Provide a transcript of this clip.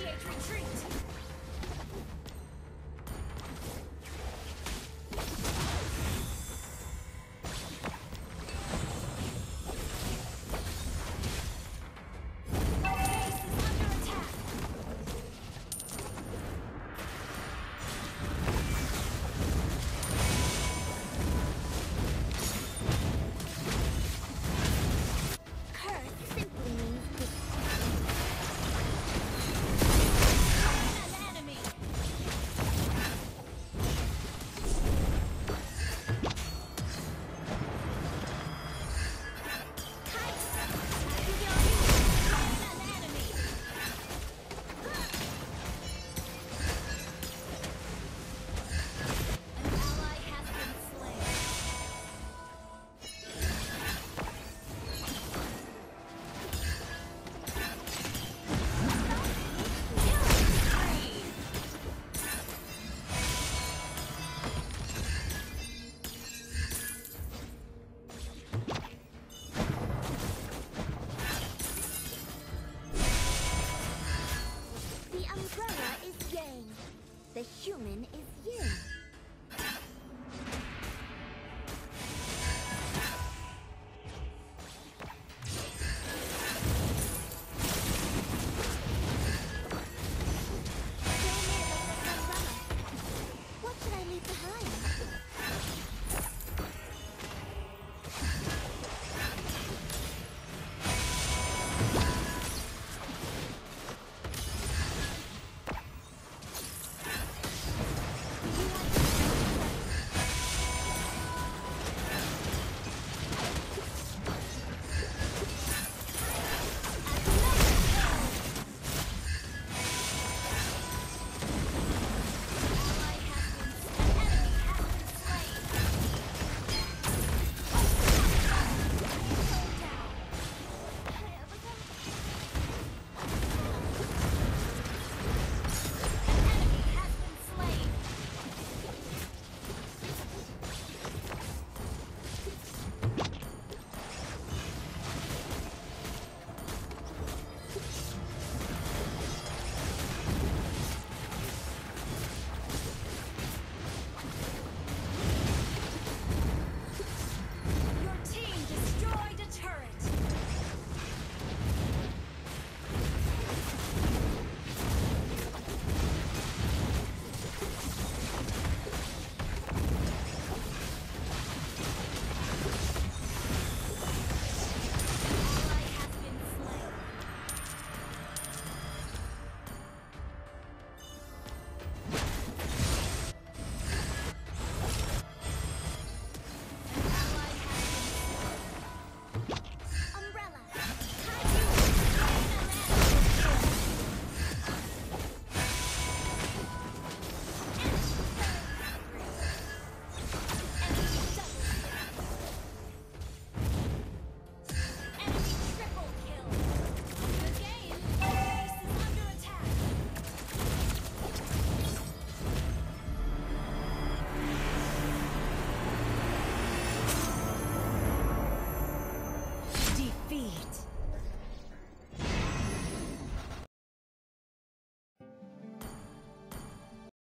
Initiate retreat!